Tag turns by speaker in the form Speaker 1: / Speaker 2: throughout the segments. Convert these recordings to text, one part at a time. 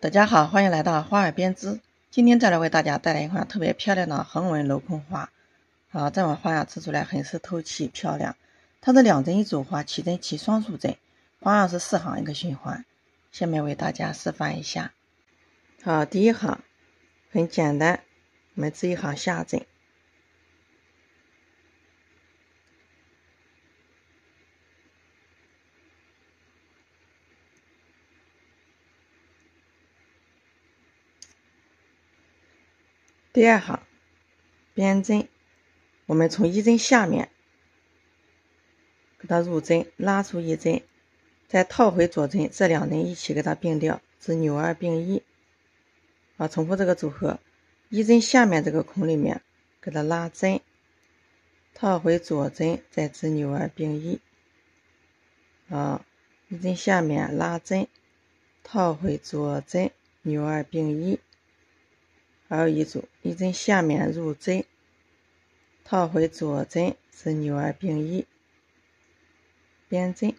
Speaker 1: 大家好，欢迎来到花儿编织。今天再来为大家带来一款特别漂亮的横纹镂空花。啊，这款花样织出来很是透气漂亮。它是两针一组花，起针起双数针，花样是四行一个循环。下面为大家示范一下。好，第一行很简单，我们织一行下针。第二行编针，我们从一针下面给它入针，拉出一针，再套回左针，这两针一起给它并掉，织扭二并一。啊，重复这个组合，一针下面这个孔里面给它拉针，套回左针，再织扭二并一。啊，一针下面拉针，套回左针，扭二并一。还有一组，一针下面入针，套回左针，是扭二并一，编针。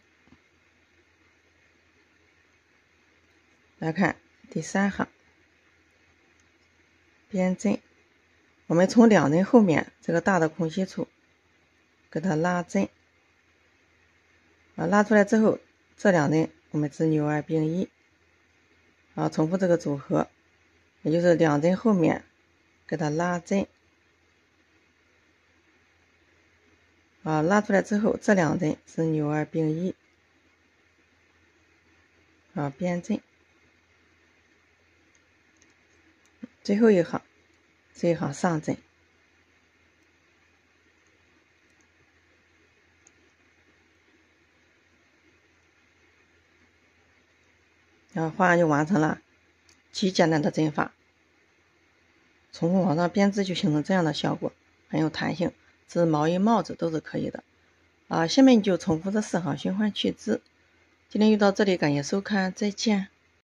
Speaker 1: 来看第三行，编针，我们从两针后面这个大的空隙处给它拉针，啊，拉出来之后，这两针我们织扭二并一，啊，重复这个组合。也就是两针后面给它拉针，啊，拉出来之后，这两针是扭二并一，啊，编针。最后一行，这一行上针，然后花样就完成了。极简单的针法，重复往上编织就形成这样的效果，很有弹性，织毛衣、帽子都是可以的。啊，下面就重复这四行循环去织。今天就到这里，感谢收看，再见。